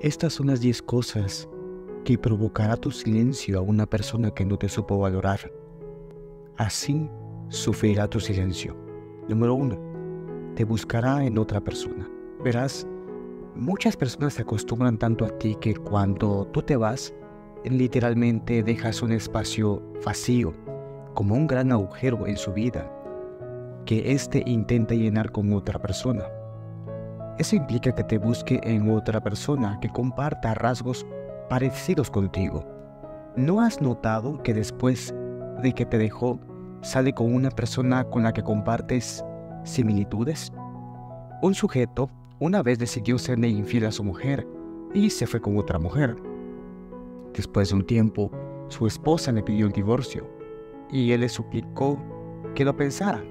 Estas son las 10 cosas que provocará tu silencio a una persona que no te supo valorar. Así sufrirá tu silencio. Número 1. Te buscará en otra persona. Verás, muchas personas se acostumbran tanto a ti que cuando tú te vas, literalmente dejas un espacio vacío, como un gran agujero en su vida, que éste intenta llenar con otra persona. Eso implica que te busque en otra persona que comparta rasgos parecidos contigo. ¿No has notado que después de que te dejó, sale con una persona con la que compartes similitudes? Un sujeto una vez decidió serle infiel a su mujer y se fue con otra mujer. Después de un tiempo, su esposa le pidió el divorcio y él le suplicó que lo pensara.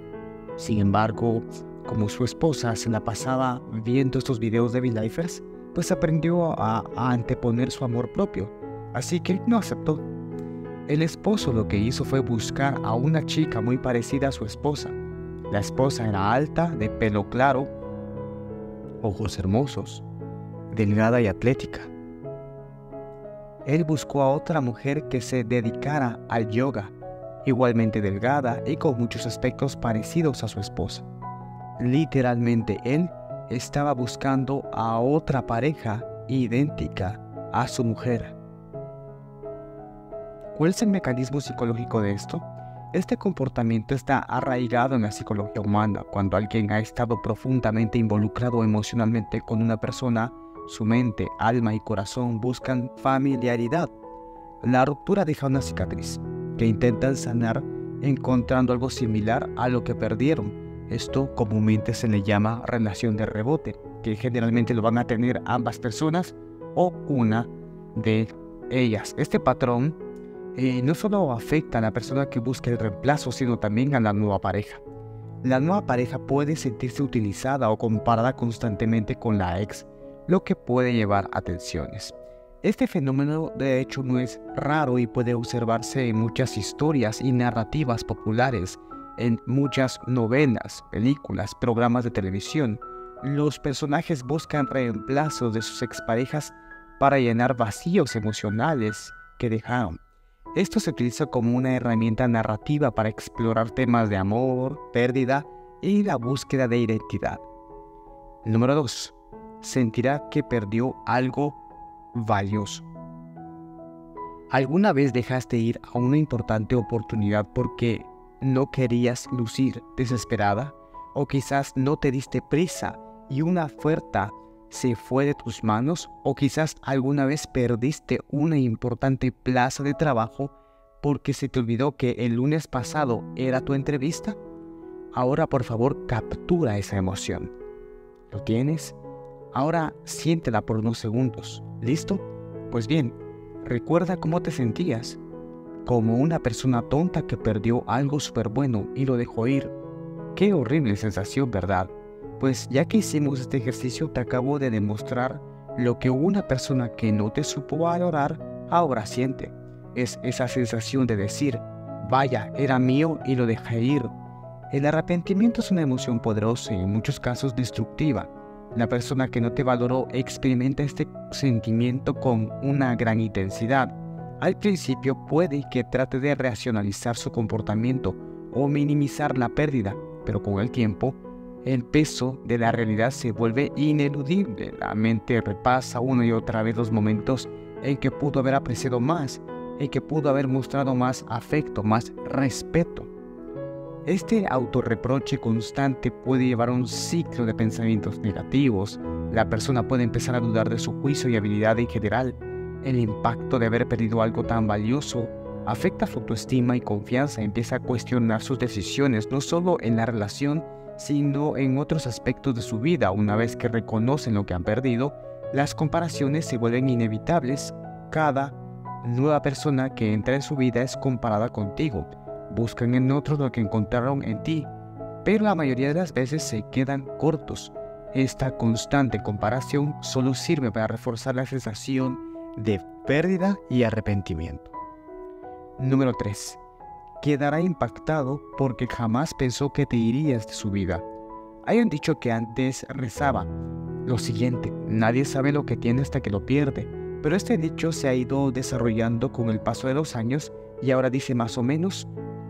Sin embargo, como su esposa se la pasaba viendo estos videos de V-Lifers, pues aprendió a, a anteponer su amor propio, así que no aceptó. El esposo lo que hizo fue buscar a una chica muy parecida a su esposa. La esposa era alta, de pelo claro, ojos hermosos, delgada y atlética. Él buscó a otra mujer que se dedicara al yoga, igualmente delgada y con muchos aspectos parecidos a su esposa. Literalmente él estaba buscando a otra pareja idéntica a su mujer. ¿Cuál es el mecanismo psicológico de esto? Este comportamiento está arraigado en la psicología humana. Cuando alguien ha estado profundamente involucrado emocionalmente con una persona, su mente, alma y corazón buscan familiaridad. La ruptura deja una cicatriz que intentan sanar encontrando algo similar a lo que perdieron. Esto comúnmente se le llama relación de rebote, que generalmente lo van a tener ambas personas o una de ellas. Este patrón eh, no solo afecta a la persona que busca el reemplazo, sino también a la nueva pareja. La nueva pareja puede sentirse utilizada o comparada constantemente con la ex, lo que puede llevar a tensiones. Este fenómeno de hecho no es raro y puede observarse en muchas historias y narrativas populares, en muchas novelas, películas, programas de televisión. Los personajes buscan reemplazos de sus exparejas para llenar vacíos emocionales que dejaron. Esto se utiliza como una herramienta narrativa para explorar temas de amor, pérdida y la búsqueda de identidad. Número 2. Sentirá que perdió algo valioso. ¿Alguna vez dejaste ir a una importante oportunidad porque no querías lucir desesperada? ¿O quizás no te diste prisa y una oferta se fue de tus manos o quizás alguna vez perdiste una importante plaza de trabajo porque se te olvidó que el lunes pasado era tu entrevista? Ahora por favor captura esa emoción. ¿Lo tienes? Ahora siéntela por unos segundos. ¿Listo? Pues bien, recuerda cómo te sentías. Como una persona tonta que perdió algo súper bueno y lo dejó ir. Qué horrible sensación, ¿verdad? Pues ya que hicimos este ejercicio te acabo de demostrar lo que una persona que no te supo valorar ahora siente. Es esa sensación de decir, vaya, era mío y lo dejé ir. El arrepentimiento es una emoción poderosa y en muchos casos destructiva. La persona que no te valoró experimenta este sentimiento con una gran intensidad. Al principio puede que trate de racionalizar su comportamiento o minimizar la pérdida, pero con el tiempo el peso de la realidad se vuelve ineludible. La mente repasa una y otra vez los momentos en que pudo haber apreciado más, en que pudo haber mostrado más afecto, más respeto. Este autorreproche constante puede llevar a un ciclo de pensamientos negativos. La persona puede empezar a dudar de su juicio y habilidad en general. El impacto de haber perdido algo tan valioso afecta su autoestima y confianza. Empieza a cuestionar sus decisiones, no solo en la relación, sino en otros aspectos de su vida. Una vez que reconocen lo que han perdido, las comparaciones se vuelven inevitables. Cada nueva persona que entra en su vida es comparada contigo. Buscan en otros lo que encontraron en ti, pero la mayoría de las veces se quedan cortos. Esta constante comparación solo sirve para reforzar la sensación de pérdida y arrepentimiento. Número 3 quedará impactado porque jamás pensó que te irías de su vida. Hay un dicho que antes rezaba lo siguiente, Nadie sabe lo que tiene hasta que lo pierde, pero este dicho se ha ido desarrollando con el paso de los años y ahora dice más o menos,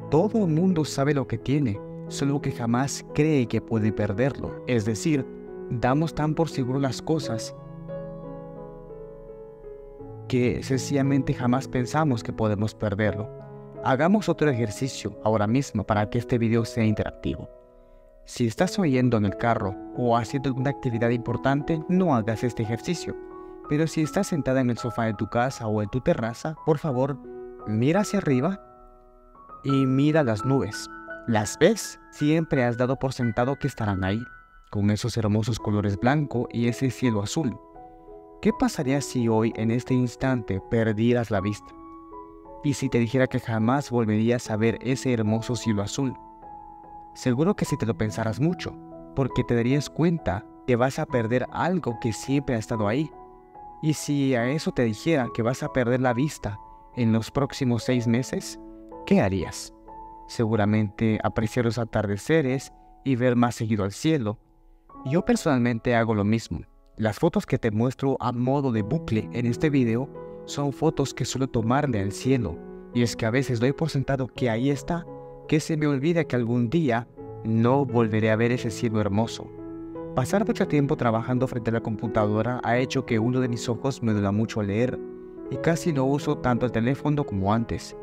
todo el mundo sabe lo que tiene, solo que jamás cree que puede perderlo. Es decir, damos tan por seguro las cosas que sencillamente jamás pensamos que podemos perderlo. Hagamos otro ejercicio ahora mismo para que este video sea interactivo. Si estás oyendo en el carro o haciendo alguna actividad importante, no hagas este ejercicio. Pero si estás sentada en el sofá de tu casa o en tu terraza, por favor, mira hacia arriba y mira las nubes. ¿Las ves? Siempre has dado por sentado que estarán ahí, con esos hermosos colores blanco y ese cielo azul. ¿Qué pasaría si hoy, en este instante, perdieras la vista? Y si te dijera que jamás volverías a ver ese hermoso cielo azul. Seguro que si te lo pensaras mucho, porque te darías cuenta que vas a perder algo que siempre ha estado ahí. Y si a eso te dijera que vas a perder la vista en los próximos seis meses, ¿qué harías? Seguramente apreciar los atardeceres y ver más seguido al cielo. Yo personalmente hago lo mismo. Las fotos que te muestro a modo de bucle en este video son fotos que suelo tomarle al cielo, y es que a veces doy por sentado que ahí está, que se me olvida que algún día no volveré a ver ese cielo hermoso. Pasar mucho tiempo trabajando frente a la computadora ha hecho que uno de mis ojos me duela mucho leer, y casi no uso tanto el teléfono como antes,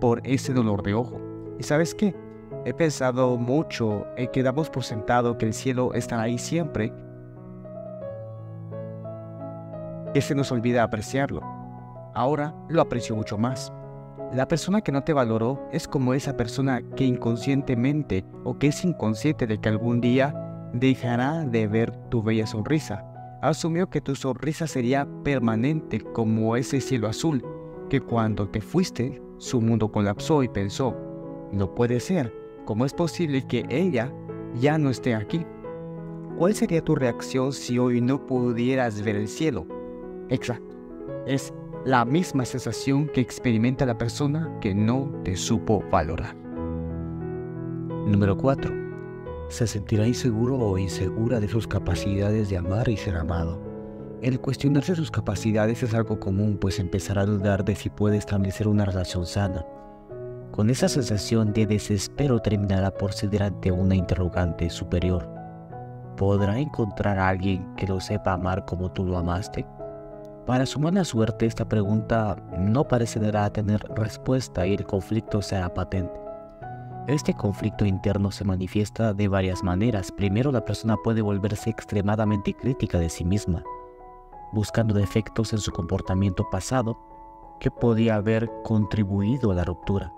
por ese dolor de ojo. ¿Y sabes qué? He pensado mucho en que damos por sentado que el cielo estará ahí siempre que se nos olvida apreciarlo. Ahora lo aprecio mucho más. La persona que no te valoró es como esa persona que inconscientemente o que es inconsciente de que algún día dejará de ver tu bella sonrisa. Asumió que tu sonrisa sería permanente como ese cielo azul, que cuando te fuiste, su mundo colapsó y pensó, no puede ser, ¿cómo es posible que ella ya no esté aquí? ¿Cuál sería tu reacción si hoy no pudieras ver el cielo? Exacto. Es la misma sensación que experimenta la persona que no te supo valorar. Número 4. Se sentirá inseguro o insegura de sus capacidades de amar y ser amado. El cuestionarse sus capacidades es algo común, pues empezará a dudar de si puede establecer una relación sana. Con esa sensación de desespero terminará por ceder ante una interrogante superior. ¿Podrá encontrar a alguien que lo sepa amar como tú lo amaste? Para su mala suerte, esta pregunta no parecerá tener respuesta y el conflicto será patente. Este conflicto interno se manifiesta de varias maneras. Primero, la persona puede volverse extremadamente crítica de sí misma, buscando defectos en su comportamiento pasado que podía haber contribuido a la ruptura.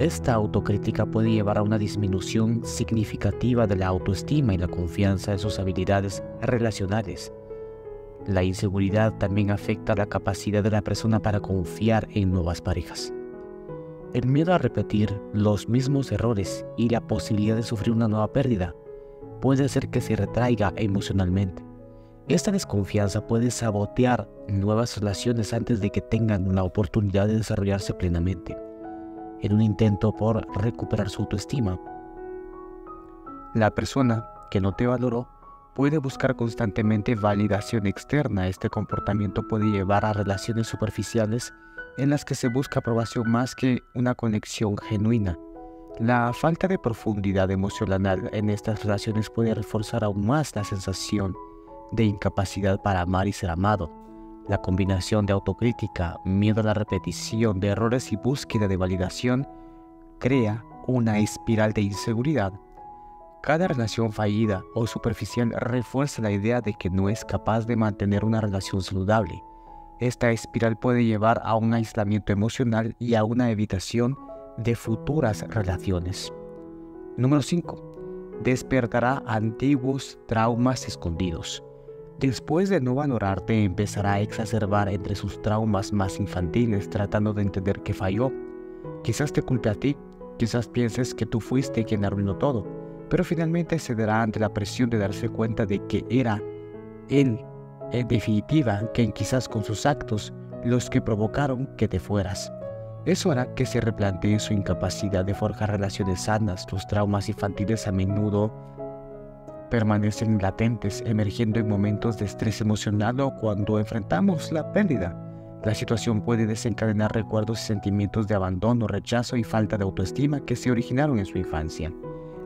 Esta autocrítica puede llevar a una disminución significativa de la autoestima y la confianza en sus habilidades relacionales la inseguridad también afecta la capacidad de la persona para confiar en nuevas parejas. El miedo a repetir los mismos errores y la posibilidad de sufrir una nueva pérdida puede hacer que se retraiga emocionalmente. Esta desconfianza puede sabotear nuevas relaciones antes de que tengan la oportunidad de desarrollarse plenamente, en un intento por recuperar su autoestima. La persona que no te valoró puede buscar constantemente validación externa. Este comportamiento puede llevar a relaciones superficiales en las que se busca aprobación más que una conexión genuina. La falta de profundidad emocional en estas relaciones puede reforzar aún más la sensación de incapacidad para amar y ser amado. La combinación de autocrítica, miedo a la repetición de errores y búsqueda de validación crea una espiral de inseguridad cada relación fallida o superficial refuerza la idea de que no es capaz de mantener una relación saludable. Esta espiral puede llevar a un aislamiento emocional y a una evitación de futuras relaciones. Número 5. Despertará antiguos traumas escondidos. Después de no valorarte, empezará a exacerbar entre sus traumas más infantiles tratando de entender que falló. Quizás te culpe a ti, quizás pienses que tú fuiste quien arruinó todo pero finalmente cederá ante la presión de darse cuenta de que era él, en definitiva, quien quizás con sus actos los que provocaron que te fueras. Eso hará que se replantee su incapacidad de forjar relaciones sanas. Los traumas infantiles a menudo permanecen latentes, emergiendo en momentos de estrés emocional o cuando enfrentamos la pérdida. La situación puede desencadenar recuerdos y sentimientos de abandono, rechazo y falta de autoestima que se originaron en su infancia.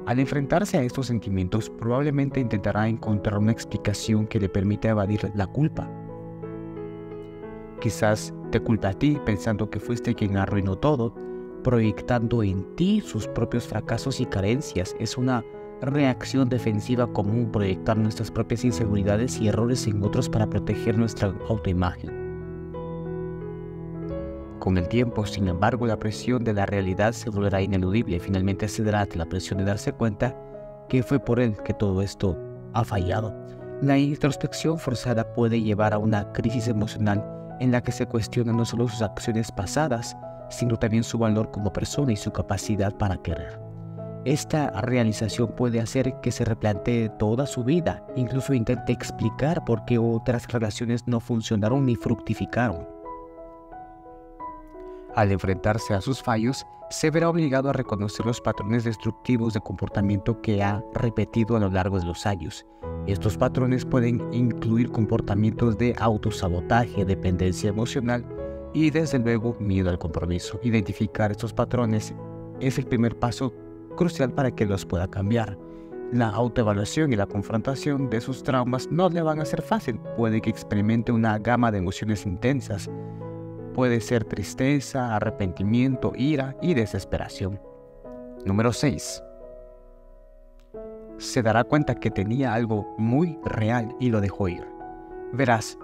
Al enfrentarse a estos sentimientos, probablemente intentará encontrar una explicación que le permita evadir la culpa. Quizás te culpa a ti pensando que fuiste quien arruinó todo, proyectando en ti sus propios fracasos y carencias. Es una reacción defensiva común proyectar nuestras propias inseguridades y errores en otros para proteger nuestra autoimagen. Con el tiempo, sin embargo, la presión de la realidad se volverá ineludible y finalmente cederá ante la presión de darse cuenta que fue por él que todo esto ha fallado. La introspección forzada puede llevar a una crisis emocional en la que se cuestiona no solo sus acciones pasadas, sino también su valor como persona y su capacidad para querer. Esta realización puede hacer que se replantee toda su vida, incluso intente explicar por qué otras relaciones no funcionaron ni fructificaron. Al enfrentarse a sus fallos, se verá obligado a reconocer los patrones destructivos de comportamiento que ha repetido a lo largo de los años. Estos patrones pueden incluir comportamientos de autosabotaje, dependencia emocional y desde luego miedo al compromiso. Identificar estos patrones es el primer paso crucial para que los pueda cambiar. La autoevaluación y la confrontación de sus traumas no le van a ser fácil. Puede que experimente una gama de emociones intensas. Puede ser tristeza, arrepentimiento, ira y desesperación. Número 6. Se dará cuenta que tenía algo muy real y lo dejó ir. Verás,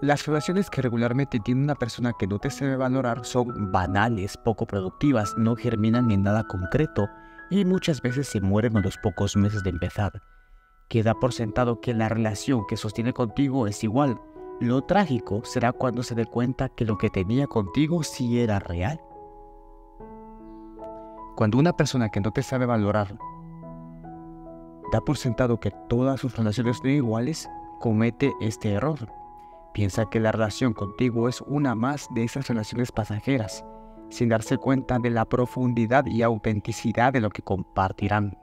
las relaciones que regularmente tiene una persona que no te sabe valorar son banales, poco productivas, no germinan en nada concreto y muchas veces se mueren a los pocos meses de empezar. Queda por sentado que la relación que sostiene contigo es igual. Lo trágico será cuando se dé cuenta que lo que tenía contigo sí era real. Cuando una persona que no te sabe valorar da por sentado que todas sus relaciones son iguales, comete este error Piensa que la relación contigo es una más de esas relaciones pasajeras, sin darse cuenta de la profundidad y autenticidad de lo que compartirán.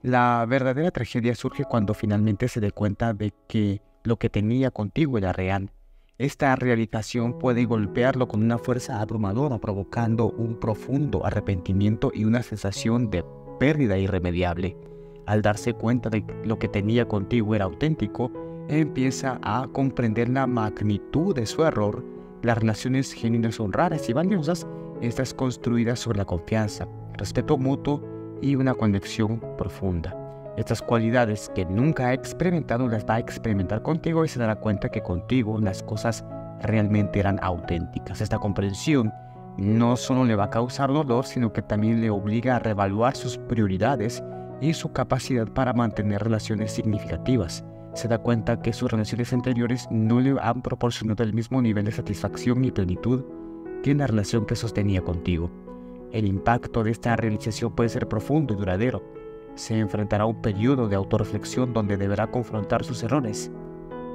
La verdadera tragedia surge cuando finalmente se dé cuenta de que lo que tenía contigo era real. Esta realización puede golpearlo con una fuerza abrumadora, provocando un profundo arrepentimiento y una sensación de pérdida irremediable. Al darse cuenta de que lo que tenía contigo era auténtico, empieza a comprender la magnitud de su error. Las relaciones genuinas son raras y valiosas, estas construidas sobre la confianza, respeto mutuo y una conexión profunda. Estas cualidades que nunca ha experimentado las va a experimentar contigo y se dará cuenta que contigo las cosas realmente eran auténticas. Esta comprensión no solo le va a causar dolor, sino que también le obliga a reevaluar sus prioridades y su capacidad para mantener relaciones significativas se da cuenta que sus relaciones anteriores no le han proporcionado el mismo nivel de satisfacción y plenitud que la relación que sostenía contigo. El impacto de esta realización puede ser profundo y duradero. Se enfrentará a un periodo de autorreflexión donde deberá confrontar sus errores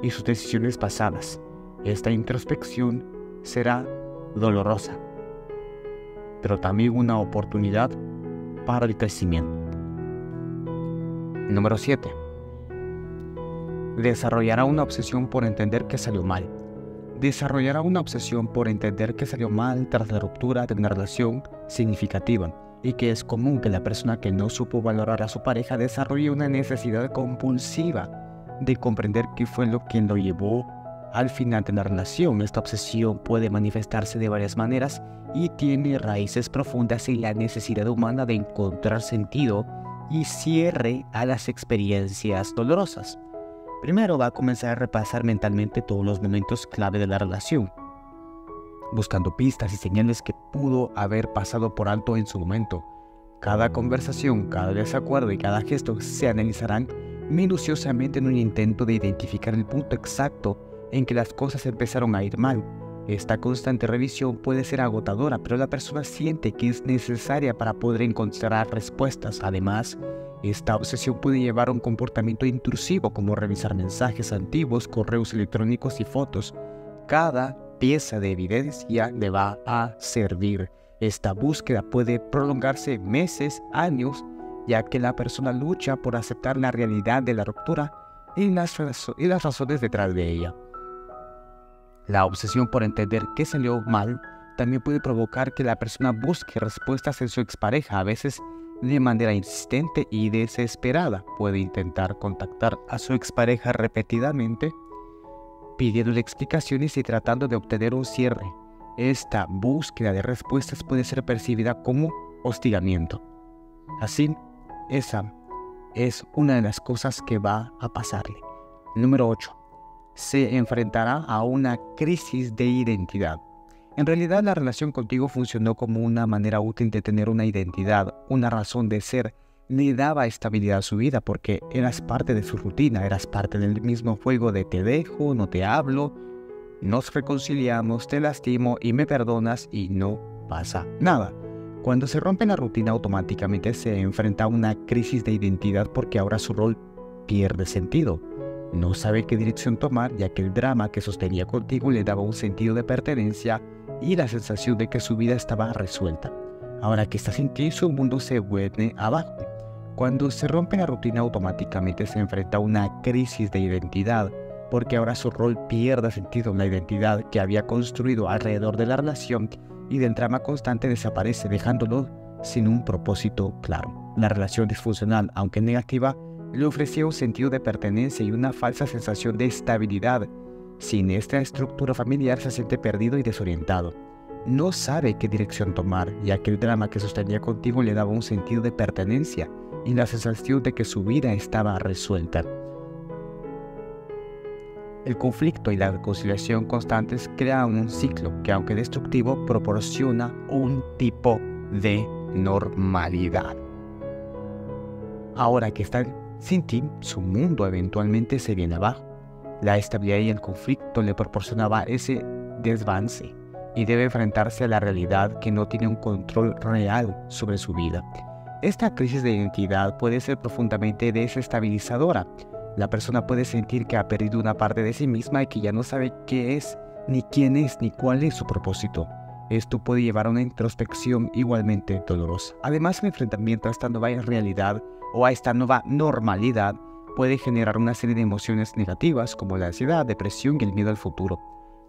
y sus decisiones pasadas. Esta introspección será dolorosa, pero también una oportunidad para el crecimiento. Número 7 desarrollará una obsesión por entender que salió mal. Desarrollará una obsesión por entender que salió mal tras la ruptura de una relación significativa y que es común que la persona que no supo valorar a su pareja desarrolle una necesidad compulsiva de comprender qué fue lo que lo llevó al final de la relación. Esta obsesión puede manifestarse de varias maneras y tiene raíces profundas en la necesidad humana de encontrar sentido y cierre a las experiencias dolorosas. Primero va a comenzar a repasar mentalmente todos los momentos clave de la relación, buscando pistas y señales que pudo haber pasado por alto en su momento. Cada conversación, cada desacuerdo y cada gesto se analizarán minuciosamente en un intento de identificar el punto exacto en que las cosas empezaron a ir mal. Esta constante revisión puede ser agotadora, pero la persona siente que es necesaria para poder encontrar respuestas. Además, esta obsesión puede llevar a un comportamiento intrusivo como revisar mensajes antiguos, correos electrónicos y fotos. Cada pieza de evidencia le va a servir. Esta búsqueda puede prolongarse meses, años ya que la persona lucha por aceptar la realidad de la ruptura y las, razones detrás de ella. La obsesión por entender qué salió mal también puede provocar que la persona busque respuestas en su expareja, a veces de manera insistente y desesperada. Puede intentar contactar a su expareja repetidamente, pidiéndole explicaciones y tratando de obtener un cierre. Esta búsqueda de respuestas puede ser percibida como hostigamiento. Así, esa es una de las cosas que va a pasarle. Número 8 se enfrentará a una crisis de identidad. En realidad la relación contigo funcionó como una manera útil de tener una identidad, una razón de ser. Le daba estabilidad a su vida porque eras parte de su rutina, eras parte del mismo juego de te dejo, no te hablo, nos reconciliamos, te lastimo y me perdonas y no pasa nada. Cuando se rompe la rutina automáticamente se enfrenta a una crisis de identidad porque ahora su rol pierde sentido. No sabe qué dirección tomar ya que el drama que sostenía contigo le daba un sentido de pertenencia y la sensación de que su vida estaba resuelta. Ahora que está sin ti, su mundo se vuelve abajo. Cuando se rompe la rutina automáticamente se enfrenta a una crisis de identidad, porque ahora su rol pierde sentido. La identidad que había construido alrededor de la relación y del drama constante desaparece, dejándolo sin un propósito claro. La relación disfuncional, aunque negativa, le ofrecía un sentido de pertenencia y una falsa sensación de estabilidad. Sin esta estructura familiar se siente perdido y desorientado. No sabe qué dirección tomar, ya que el drama que sostenía contigo le daba un sentido de pertenencia y la sensación de que su vida estaba resuelta. El conflicto y la reconciliación constantes crean un ciclo que, aunque destructivo, proporciona un tipo de normalidad. Ahora que está sin ti, su mundo eventualmente se viene abajo. La estabilidad y el conflicto le proporcionaba ese desvance y debe enfrentarse a la realidad que no tiene un control real sobre su vida. Esta crisis de identidad puede ser profundamente desestabilizadora. La persona puede sentir que ha perdido una parte de sí misma y que ya no sabe qué es, ni quién es, ni cuál es su propósito. Esto puede llevar a una introspección igualmente dolorosa. Además, el enfrentamiento a esta nueva realidad o a esta nueva normalidad puede generar una serie de emociones negativas como la ansiedad, depresión y el miedo al futuro.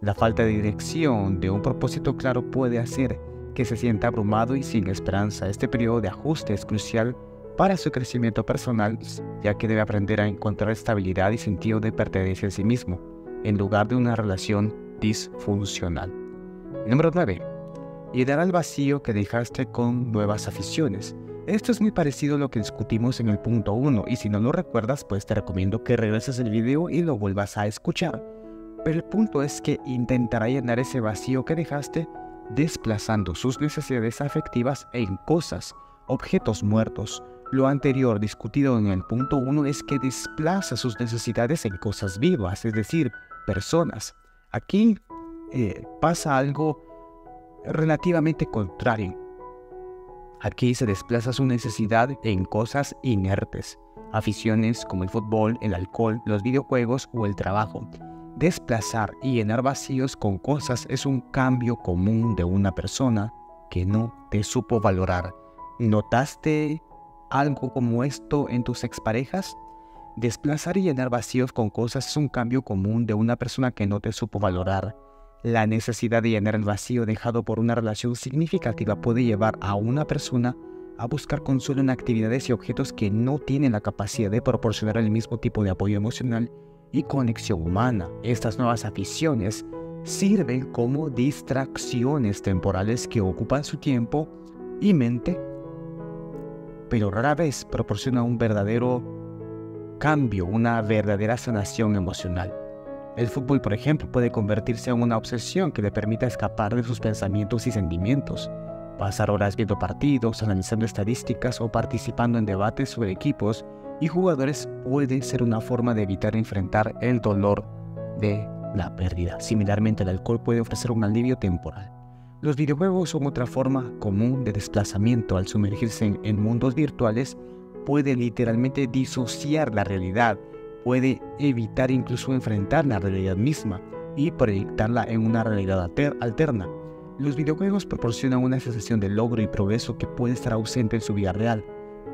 La falta de dirección de un propósito claro puede hacer que se sienta abrumado y sin esperanza. Este periodo de ajuste es crucial para su crecimiento personal, ya que debe aprender a encontrar estabilidad y sentido de pertenencia a sí mismo, en lugar de una relación disfuncional. Número 9. Llenar el vacío que dejaste con nuevas aficiones. Esto es muy parecido a lo que discutimos en el punto 1 y si no lo recuerdas pues te recomiendo que regreses el video y lo vuelvas a escuchar. Pero el punto es que intentará llenar ese vacío que dejaste desplazando sus necesidades afectivas en cosas, objetos muertos. Lo anterior discutido en el punto 1 es que desplaza sus necesidades en cosas vivas, es decir, personas. Aquí eh, pasa algo relativamente contrario. Aquí se desplaza su necesidad en cosas inertes, aficiones como el fútbol, el alcohol, los videojuegos o el trabajo. Desplazar y llenar vacíos con cosas es un cambio común de una persona que no te supo valorar. ¿Notaste algo como esto en tus exparejas? Desplazar y llenar vacíos con cosas es un cambio común de una persona que no te supo valorar. La necesidad de llenar el vacío dejado por una relación significativa puede llevar a una persona a buscar consuelo en actividades y objetos que no tienen la capacidad de proporcionar el mismo tipo de apoyo emocional y conexión humana. Estas nuevas aficiones sirven como distracciones temporales que ocupan su tiempo y mente, pero rara vez proporcionan un verdadero cambio, una verdadera sanación emocional. El fútbol, por ejemplo, puede convertirse en una obsesión que le permita escapar de sus pensamientos y sentimientos. Pasar horas viendo partidos, analizando estadísticas o participando en debates sobre equipos y jugadores puede ser una forma de evitar enfrentar el dolor de la pérdida. Similarmente, el alcohol puede ofrecer un alivio temporal. Los videojuegos son otra forma común de desplazamiento al sumergirse en, en mundos virtuales puede literalmente disociar la realidad puede evitar incluso enfrentar la realidad misma y proyectarla en una realidad alterna. Los videojuegos proporcionan una sensación de logro y progreso que puede estar ausente en su vida real.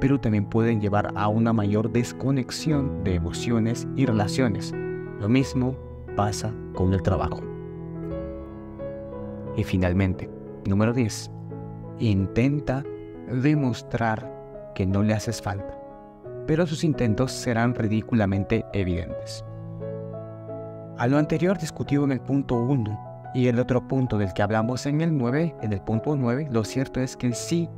pero también pueden llevar a una mayor desconexión de emociones y relaciones. Lo mismo pasa con el trabajo. Y finalmente, número 10. Intenta demostrar que no le haces falta, pero sus intentos serán ridículamente evidentes. A lo anterior discutido en el punto 1 y el otro punto del que hablamos en el 9, en el punto 9, lo cierto es que si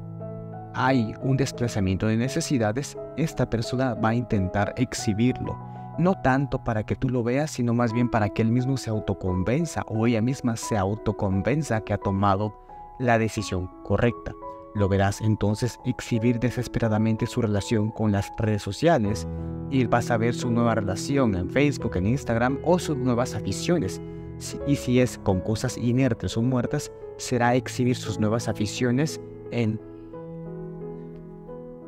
hay un desplazamiento de necesidades, esta persona va a intentar exhibirlo. No tanto para que tú lo veas, sino más bien para que él mismo se autoconvenza o ella misma se autoconvenza que ha tomado la decisión correcta. Lo verás entonces exhibir desesperadamente su relación con las redes sociales y vas a ver su nueva relación en Facebook, en Instagram o sus nuevas aficiones. Y si es con cosas inertes o muertas, será exhibir sus nuevas aficiones en...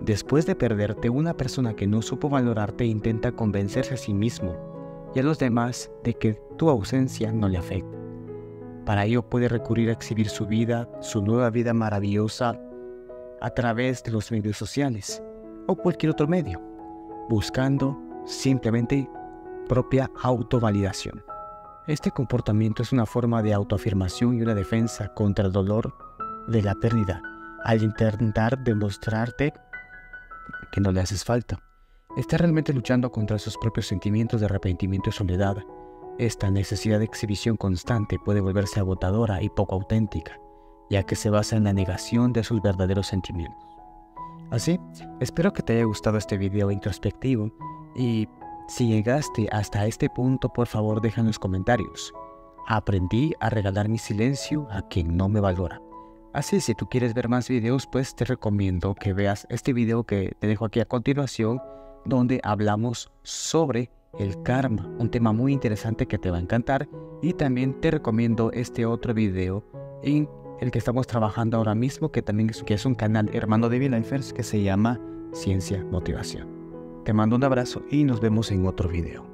Después de perderte, una persona que no supo valorarte intenta convencerse a sí mismo y a los demás de que tu ausencia no le afecta. Para ello puede recurrir a exhibir su vida, su nueva vida maravillosa a través de los medios sociales o cualquier otro medio, buscando simplemente propia autovalidación. Este comportamiento es una forma de autoafirmación y una defensa contra el dolor de la pérdida, al intentar demostrarte que no le haces falta. Está realmente luchando contra sus propios sentimientos de arrepentimiento y soledad. Esta necesidad de exhibición constante puede volverse agotadora y poco auténtica ya que se basa en la negación de sus verdaderos sentimientos. Así, espero que te haya gustado este video introspectivo y si llegaste hasta este punto, por favor deja en los comentarios. Aprendí a regalar mi silencio a quien no me valora. Así, si tú quieres ver más videos, pues te recomiendo que veas este video que te dejo aquí a continuación, donde hablamos sobre el karma, un tema muy interesante que te va a encantar. Y también te recomiendo este otro video en el que estamos trabajando ahora mismo, que también es, que es un canal hermano de Vilafers que se llama Ciencia Motivación. Te mando un abrazo y nos vemos en otro video.